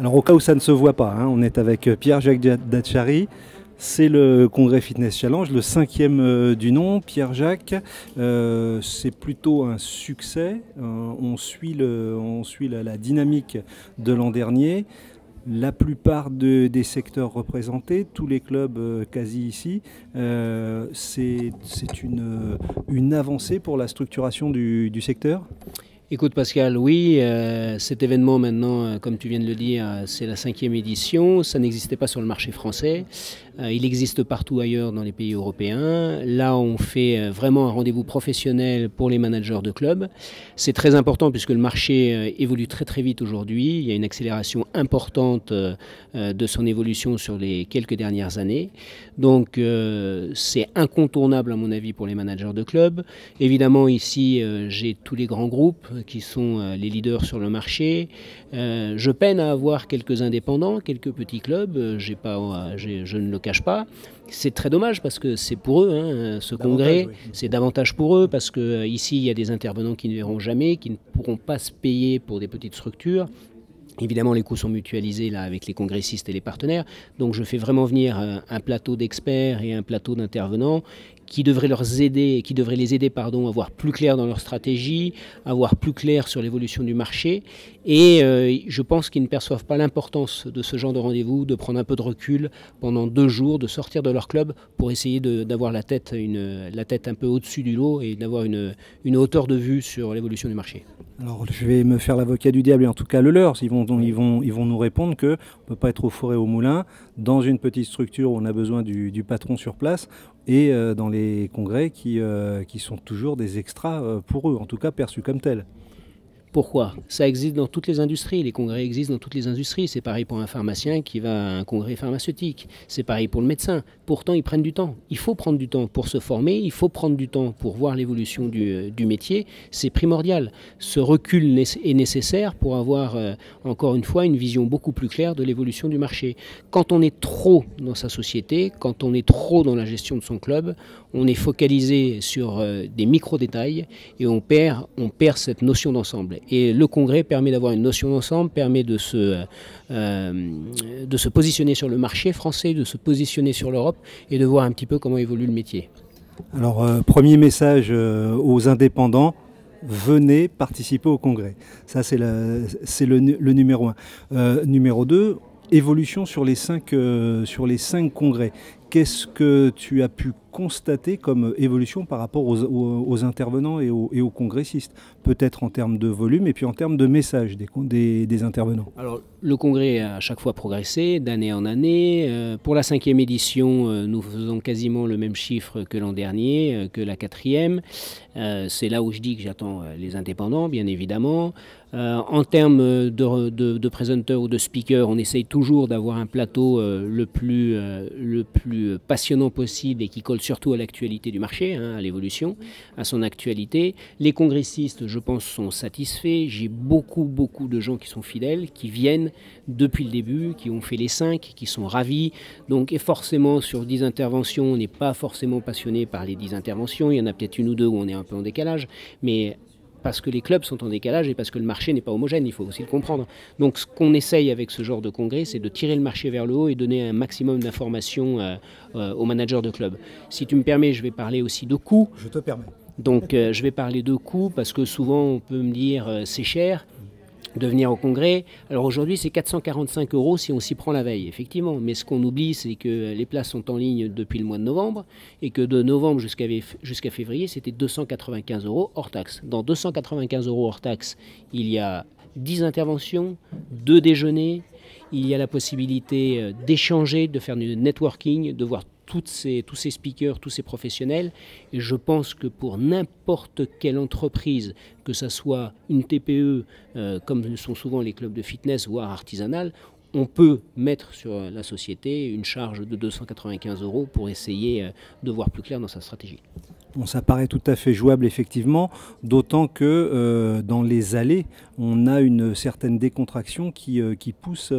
Alors au cas où ça ne se voit pas, hein, on est avec Pierre-Jacques Dachary. C'est le congrès Fitness Challenge, le cinquième euh, du nom. Pierre-Jacques, euh, c'est plutôt un succès. Euh, on suit, la, dynamique de l'an dernier. La plupart des secteurs représentés, tous les clubs quasi ici, c'est une, avancée pour la structuration du secteur? Écoute Pascal, oui, euh, cet événement maintenant, euh, comme tu viens de le dire, euh, c'est la cinquième édition. Ça n'existait pas sur le marché français. Il existe partout ailleurs dans les pays européens. Là, on fait vraiment un rendez-vous professionnel pour les managers de clubs. C'est très important puisque le marché évolue très très vite aujourd'hui. Il y a une accélération importante de son évolution sur les quelques dernières années. Donc, c'est incontournable à mon avis pour les managers de clubs. Évidemment, ici, j'ai tous les grands groupes qui sont euh, les leaders sur le marché. Euh, je peine à avoir quelques indépendants, quelques petits clubs, euh, je ne le cache pas. C'est très dommage parce que c'est pour eux, hein, ce congrès, c'est davantage pour eux parce que ici il y a des intervenants qui ne verront jamais, qui ne pourront pas se payer pour des petites structures. Évidemment, les coûts sont mutualisés là avec les congressistes et les partenaires. Donc, je fais vraiment venir un plateau d'experts et un plateau d'intervenants qui devrait leur aider, qui les aider pardon, à voir plus clair dans leur stratégie, à voir plus clair sur l'évolution du marché. Et euh, je pense qu'ils ne perçoivent pas l'importance de ce genre de rendez-vous, de prendre un peu de recul pendant deux jours, de sortir de leur club pour essayer d'avoir la tête, un peu au-dessus du lot et d'avoir une hauteur de vue sur l'évolution du marché. Alors je vais me faire l'avocat du diable et en tout cas le leur. Ils vont, ils vont, ils vont nous répondre qu'on ne peut pas être au forêt au moulin dans une petite structure où on a besoin du, patron sur place et euh, dans les congrès qui, euh, qui sont toujours des extras euh, pour eux, en tout cas perçus comme tels. Pourquoi? Ça existe dans toutes les industries. Les congrès existent dans toutes les industries. C'est pareil pour un pharmacien qui va à un congrès pharmaceutique. C'est pareil pour le médecin. Pourtant, ils prennent du temps. Il faut prendre du temps pour se former. Il faut prendre du temps pour voir l'évolution du, euh, métier. C'est primordial. Ce recul est nécessaire pour avoir, euh, encore une fois, une vision beaucoup plus claire de l'évolution du marché. Quand on est trop dans sa société, quand on est trop dans la gestion de son club, on est focalisé sur euh, des micro-détails et on perd, on perd cette notion d'ensemble. Et le congrès permet d'avoir une notion d'ensemble, permet de se, euh, de se positionner sur le marché français, de se positionner sur l'Europe et de voir un petit peu comment évolue le métier. Alors, euh, premier message aux indépendants, venez participer au congrès. Ça, c'est le, le, numéro un. numéro deux, évolution sur les cinq, sur les cinq congrès. Qu'est-ce que tu as pu constater comme évolution par rapport aux, intervenants et aux, congressistes Peut-être en termes de volume et puis en termes de message des, des, intervenants? Alors, le congrès a à chaque fois progressé d'année en année. Euh, pour la cinquième édition, euh, nous faisons quasiment le même chiffre que l'an dernier, euh, que la quatrième. C'est là où je dis que j'attends les indépendants, bien évidemment. en termes de, de, de présenteurs ou de speakers, on essaye toujours d'avoir un plateau le, plus, le plus passionnant possible et qui colle surtout à l'actualité du marché, hein, à l'évolution, à son actualité. Les congressistes, je pense, sont satisfaits. J'ai beaucoup, beaucoup de gens qui sont fidèles, qui viennent depuis le début, qui ont fait les cinq, qui sont ravis. Donc, et forcément, sur dix interventions, on n'est pas forcément passionné par les dix interventions. Il y en a peut-être une ou deux où on est un peu en décalage, mais parce que les clubs sont en décalage et parce que le marché n'est pas homogène, il faut aussi le comprendre. Donc ce qu'on essaye avec ce genre de congrès, c'est de tirer le marché vers le haut et donner un maximum d'informations euh, euh, aux managers de clubs. Si tu me permets, je vais parler aussi de coûts. Je te permets. Donc euh, je vais parler de coûts parce que souvent on peut me dire c'est cher de venir au congrès. Alors aujourd'hui, c'est 445 euros si on s'y prend la veille, effectivement. Mais ce qu'on oublie, c'est que les places sont en ligne depuis le mois de novembre et que de novembre jusqu'à février, c'était 295 euros hors taxe. Dans 295 euros hors taxe, il y a 10 interventions, 2 déjeuners, il y a la possibilité euh, d'échanger, de faire du networking, de voir ces, tous ces speakers, tous ces professionnels. Et je pense que pour n'importe quelle entreprise, que ce soit une TPE, euh, comme sont souvent les clubs de fitness, voire artisanales, on peut mettre sur la société une charge de 295 euros pour essayer euh, de voir plus clair dans sa stratégie. Bon, ça paraît tout à fait jouable effectivement, d'autant que euh, dans les allées, on a une certaine décontraction qui, euh, qui pousse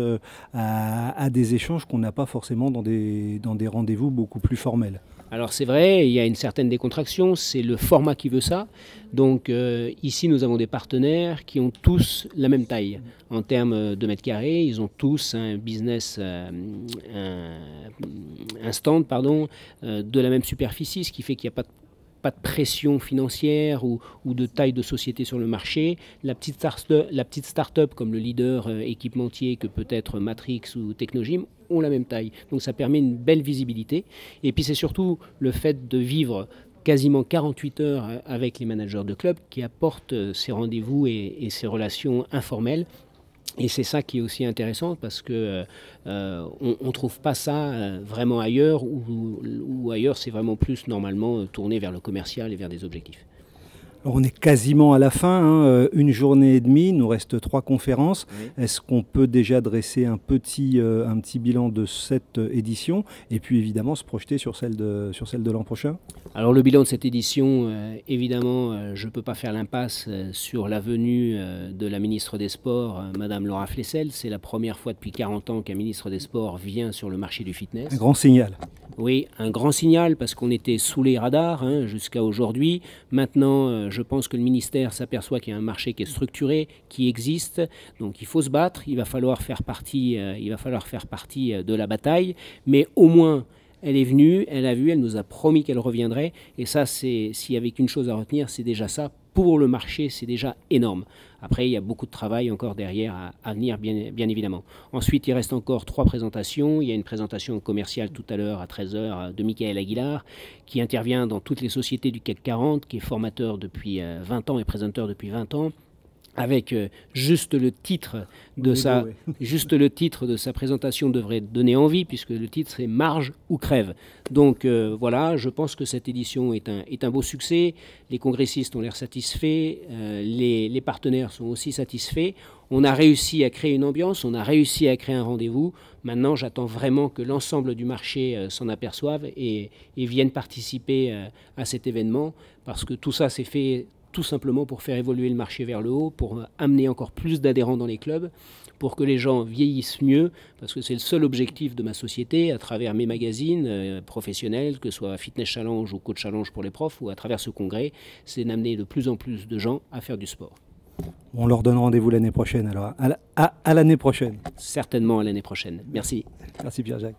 à, des échanges qu'on n'a pas forcément dans des, dans des rendez-vous beaucoup plus formels. Alors c'est vrai, il y a une certaine décontraction, c'est le format qui veut ça. Donc euh, ici, nous avons des partenaires qui ont tous la même taille en termes de mètres carrés. Ils ont tous un business, euh, un, stand, pardon, euh, de la même superficie, ce qui fait qu'il n'y a pas de pas de pression financière ou, de taille de société sur le marché. La petite start-up, comme le leader équipementier que peut être Matrix ou Technogym ont la même taille. Donc ça permet une belle visibilité. Et puis c'est surtout le fait de vivre quasiment 48 heures avec les managers de club qui apportent euh, ces rendez-vous et, ces relations informelles. Et c'est ça qui est aussi intéressant parce que euh, on ne trouve pas ça euh, vraiment ailleurs ou ailleurs c'est vraiment plus normalement tourné vers le commercial et vers des objectifs on est quasiment à la fin, hein, euh, une journée et demie, il nous reste trois conférences. Est-ce qu'on peut déjà dresser un petit, euh, un petit bilan de cette euh, édition et puis évidemment se projeter sur celle de, sur celle de l'an prochain? Alors le bilan de cette édition, évidemment, je ne peux pas faire l'impasse sur la venue de la ministre des Sports, Madame Laura Flessel. C'est la première fois depuis 40 ans qu'un ministre des Sports vient sur le marché du fitness. Un grand signal. Oui, un grand signal parce qu'on était sous les radars hein, jusqu'à aujourd'hui. Maintenant, euh, je pense que le ministère s'aperçoit qu'il y a un marché qui est structuré, qui existe. Donc il faut se battre, il va falloir faire partie, euh, euh, de la bataille. Mais au moins, elle est venue, elle a vu, elle nous a promis qu'elle reviendrait. Et ça, c'est s'il y avait qu'une chose à retenir, c'est déjà ça. Pour le marché, c'est déjà énorme. Après, il y a beaucoup de travail encore derrière à, venir, bien, évidemment. Ensuite, il reste encore trois présentations. Il y a une présentation commerciale tout à l'heure à 13h de Michael Aguilar, qui intervient dans toutes les sociétés du CAC 40, qui est formateur depuis 20 euh, ans et présentateur depuis 20 ans avec euh, juste le titre de sa juste le titre de sa présentation devrait donner envie puisque le titre c'est marge ou crève. Donc euh, voilà, je pense que cette édition est un, est un beau succès. Les congressistes ont l'air satisfaits, euh, les, les, partenaires sont aussi satisfaits. On a réussi à créer une ambiance, on a réussi à créer un rendez-vous. Maintenant, j'attends vraiment que l'ensemble du marché s'en aperçoive et, et vienne participer à cet événement parce que tout ça s'est fait tout simplement pour faire évoluer le marché vers le haut, pour amener encore plus d'adhérents dans les clubs, pour que les gens vieillissent mieux, parce que c'est le seul objectif de ma société, à travers mes magazines euh, professionnels, que ce soit Fitness Challenge ou Coach Challenge pour les profs, ou à travers ce congrès, c'est d'amener de plus en plus de gens à faire du sport. On leur donne rendez-vous l'année prochaine alors. À, à l'année prochaine. Certainement à l'année prochaine. Merci. Merci Pierre-Jacques.